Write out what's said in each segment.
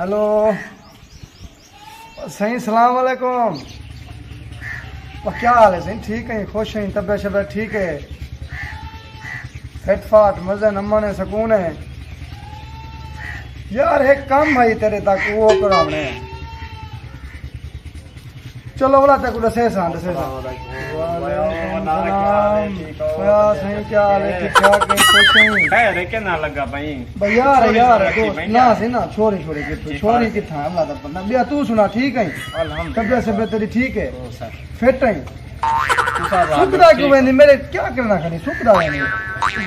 Hello. سہی سلام علیکم۔ کیا حال ہے سہی؟ ٹھیک ہیں، خوش ہیں، طبیعت شبیت ٹھیک ہے؟ فٹ فاٹ، مزے نمن ہے سکون ہے یار، ایک کم بھائی تیرے تک، وہ کراونے چلو بلا تک دسے سان دسے سان۔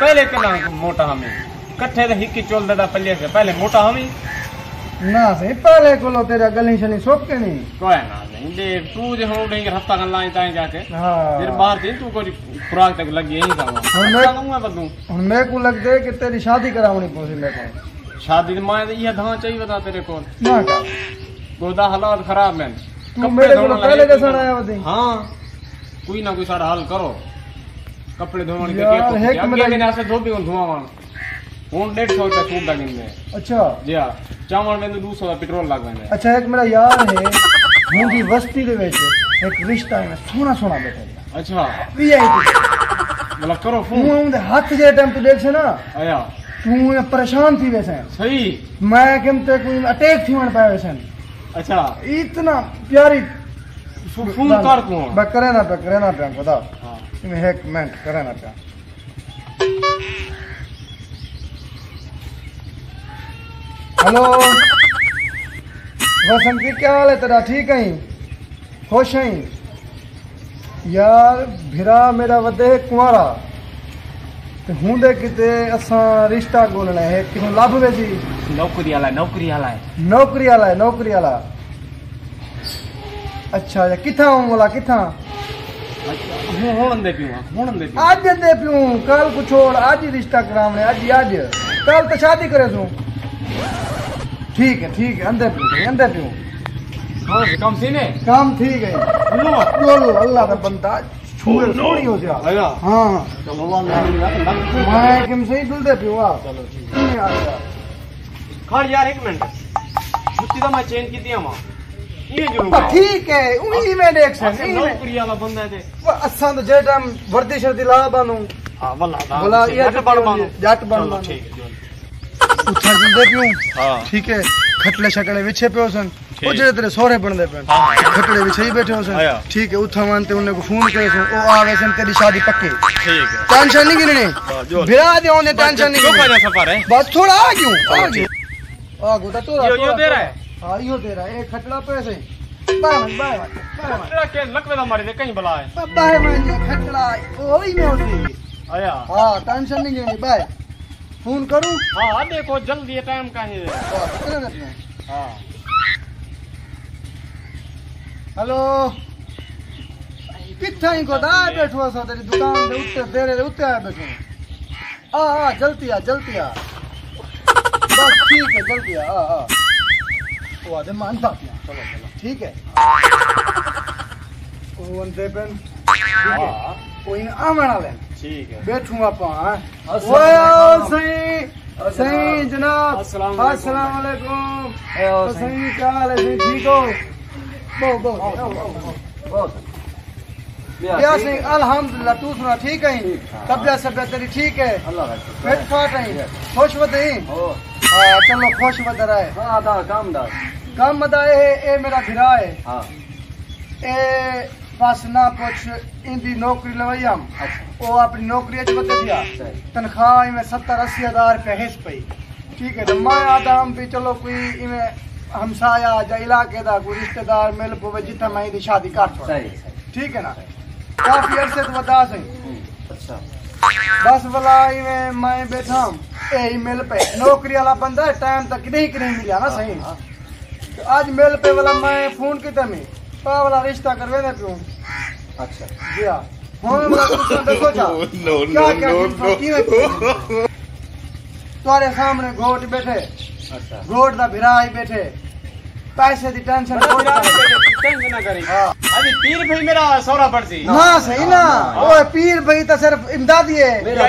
پہلے موٹا چول دلیا پہ موٹا ہمیں ਨਾ ਸਹੀ ਪਹਿਲੇ ਕੋਲੋ ਤੇਰਾ ਗੱਲੀ ਛਲੀ ਸੁੱਕੇ ਨਹੀਂ ਕੋਈ ਨਾ ਨਹੀਂ ਦੇ ਤੂੰ ਜੇ ਹੋ ਡੇਂਗੇ ਰਸਤਾ ਗੱਲਾਂ ਤਾਂ ਜਾ ਕੇ ਹਾਂ ਫਿਰ ਬਾਹਰ ਤੇ ਤੂੰ ਕੋਈ ਖੁਰਾਕ ਤੱਕ ਲੱਗੇ ਨਹੀਂ ਤਾਂ ਹੁਣ ਮੈਂ ਕਹੂੰਗਾ ਬੱਦੂ ਹੁਣ ਮੈਂ ਕੋ ਲੱਗਦੇ ਕਿ ਤੇਰੀ ਸ਼ਾਦੀ ਕਰਾਉਣੀ ਪੋਸੀ ਮੈਂ ਕੋ ਸ਼ਾਦੀ ਦੀ ਮੈਂ ਇਹ ਧਾਂ ਚਾਹੀ ਬਤਾ ਤੇਰੇ ਕੋਲ ਨਾ ਗੋਦਾ ਹਾਲਾਤ ਖਰਾਬ ਮੈਂ ਕੱਪੜੇ ਕੋਲ ਪਹਿਲੇ ਦੱਸਣ ਆਇਆ ਬੱਦੀ ਹਾਂ ਕੋਈ ਨਾ ਕੋਈ ਸਾਰਾ ਹੱਲ ਕਰੋ ਕੱਪੜੇ ਧੋਣ ਕੇ ਕੀ ਕੋਈ ਕਿਹਨੇ ਆਸੇ ਧੋਬੀ ਹੁੰਦੂਆ ਵਾਂ ਹੁਣ 150 ਰੁਪਏ ਸੂਟ ਦਾ ਕਿੰਨੇ ਅੱਛਾ ਜੀ ਆ چاوان میں دو سوڑا پیٹرول لگ رہے ہیں اچھا ایک میرا یار ہے ہوں کی وستی دے بیچے ایک رشتہ ہے میں سونا سونا بیٹھا ہے۔ اچھا۔ بھی آئی تھی۔ ملا کرو فون۔ ہوں ہوں دے ہاتھ جائے ٹیم تو دیکھ سے نا۔ آیا۔ تو ہوں یہ پریشان تھی بیسے ہیں صحیح۔ میں کم تے کوئی اٹیک تھی مان پایا بیسے ہیں اچھا۔ اتنا پیاری۔ فون کار کون؟ بکرے نا پہ کرے نا پہ کرے نا پہ ہاں۔ کرے نا پہ کرے نا پہ کرے نا پہ۔ ہلو۔ وسن کی کیا حال ہے تیرا؟ ٹھیک ہیں؟ خوش ہیں؟ یار بھرا میرا ودے کنوارا۔ ہوں کتے اساں رشتہ گولنا ہے۔ کہ لابھ دے جی؟ نوکری والا نوکری والا ہے۔ نوکری والا ہے نوکری والا۔ اچھا یا کتھاں ہوں والا کتھاں؟ ہوں دے پیوں ہاں، ہوں دے پیوں۔ آج دے پیوں کل کو چھوڑ آج ہی رشتہ کرامنے آج ہی آج۔ کل تو شادی کرے سوں۔ ٹھیک ہے ٹھیک ہے اندر پیوں اندر پیوں کام سینے؟ کام ٹھیک ہے۔ لو لو اللہ کا بندہ چھوئے سوڑی ہو جا ہاں۔ میں کم سے ہی دل دے پیوں آ کھڑ یار ایک منٹ۔ جتی دا میں چین کی دیا ماں ٹھیک ہے جٹ ہاں، بن جٹ بن ٹھیک۔ ਉੱਠਾ ਜਿੰਦੇ ਪਿਉ ਹਾਂ ਠੀਕ ਹੈ ਖਟਲੇ ਛਕਲੇ ਵਿਛੇ ਪਿਓ ਸਨ ਉਹ ਜਿਹੜੇ ਤੇਰੇ ਸੋਹਰੇ ਬਣਦੇ ਪਏ ਹਾਂ ਖਟਲੇ ਵਿਛੇ ਹੀ ਬੈਠੇ ਸਨ ਠੀਕ ਹੈ ਉੱਥਾ ਮੰਨ ਤੇ ਉਹਨੇ ਕੋ ਫੋਨ ਕਰੇ ਸਨ ਉਹ ਆਵੇ ਸਨ ਤੇਰੀ ਸ਼ਾਦੀ ਪੱਕੀ ਠੀਕ ਹੈ ਟੈਨਸ਼ਨ ਨਹੀਂ ਕਿਨੇ ਵਿਰਾ ਦੇ ਉਹਨੇ ਟੈਨਸ਼ਨ ਨਹੀਂ ਸੁਪਾ ਦਾ ਸਫਰ ਹੈ ਬਸ ਥੋੜਾ ਆ ਕਿਉਂ ਆ ਜੀ ਆ ਗੋਦਾ ਤੋੜਾ ਯੋ ਯੋ ਦੇ ਰਹਾ ਹੈ ਆ ਯੋ ਦੇ ਰਹਾ ਇਹ ਖਟਲਾ ਪਏ ਸੇ ਬਾਹ ਬਾਹ ਬਾਹ ਤੇਰਾ ਕੇ ਲਕਵੇ ਦਾ ਮਾਰੇ ਤੇ ਕਈ ਬਲਾ ਹੈ ਬਾਹ ਮੈਂ ਜੀ ਖਟਲਾ ਉਹ ਹੀ ਮੈਂ ਉਸੇ ਆਇਆ ਹਾਂ ਟੈਨਸ਼ਨ ਨਹੀਂ ਲੈਣੀ ਬਾਹ فون کروں؟ ہاں دیکھو جلدی ہے ٹائم کا ہی ہاں، کتنے ہاں۔ ہلو؟ کتھا ہی کو دا بیٹھو سو تیری دکان دے اتھے دیرے دے اتے آ بیٹھو۔ آ آ جلتی آ جلتی آ۔ بس ٹھیک ہے جلتی آ آ آ۔ وہ آدھے مان دا پیا چلو چلو ٹھیک ہے۔ اون دے پن ہاں۔ کوئی آمن لیں بیٹھوں آپ جناب۔ السلام علیکم۔ کیا حال ہے؟ ٹھیک ہو؟ بہت صحیح الحمدللہ تو سنا ٹھیک ہے ٹھیک ہے؟ ہے۔ خوش چلو ہاں، اچھا، خوش کام دا اے میرا بھرا ہے۔ اے بس نہ کچھ ان دی نوکری لوائی ہم۔ وہ اپنی نوکری اچ بدل دیا۔ تنخواہ میں ستر اسی ہزار روپے حص پئی۔ ٹھیک ہے تو میں آدھا بھی چلو کوئی میں ہمسایا جا علاقے دا کوئی رشتہ دار مل پو جتھا میں دی شادی کر چھوڑا۔ ٹھیک ہے نا؟ کافی عرصے تو بتا سیں۔ اچھا۔ بس بلا میں میں بیٹھا ہوں۔ اے ہی مل پہ نوکری والا بندہ ٹائم تک نہیں کہ ملیا نا صحیح۔ آج مل پہ والا میں فون کیتا میں؟ والا رشتہ کروے نہ پیوں اچھا۔ جی ہاں میں دیکھو سامنے گھوٹ بیٹھے۔ اچھا۔ گھوٹ دا بیٹھے۔ پیسے دی ٹینشن ہو ٹینشن۔ نہ ہاں۔ ابھی پیر بھائی میرا سورا صحیح نا اوے پیر بھائی صرف امدادی ہے۔ میرا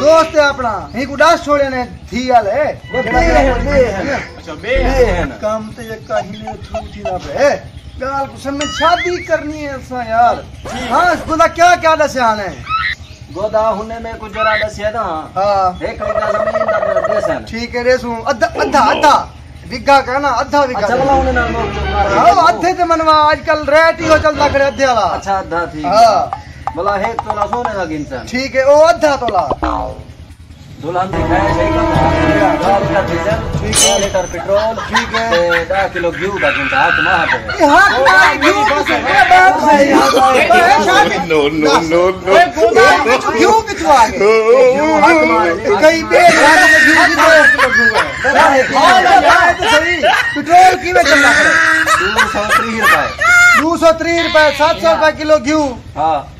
دوست ہے۔ اپنا۔ ہی کو ڈاس چھوڑے نے تھی ہے۔ بے ہے اچھا بے ہے۔ کام تے تھو تھی بے۔ گال کسن میں شادی کرنی ہے اسا یار۔ ہاں اس بندہ کیا کیا دسے آنے ہاں گودا ہنے میں کچھ جرا دسے دا ہاں۔ ایک وگا زمین دا دسن ٹھیک ہے ریسو۔ ادھا ادھا ادھا۔ وگا نا ادھا وگا۔ اچھا بلا ہنے نال ہاں ادھے تے منوا۔ اج کل ریٹ ہی ہو چلدا کرے ادھے والا۔ اچھا ادھا ٹھیک۔ ہاں۔ بلا ہے تو لا سونے دا گنسن ٹھیک ہے او ادھا تولا دلہن دکھائے لیٹر پیٹرول ٹھیک ہے دہ کلو گیہوں کا کنٹا ہاتھ ماہ پہ پیٹرول کی میں چل رہا دو سو تری روپئے دو سو تری روپئے سات سو روپئے کلو گیو ہاں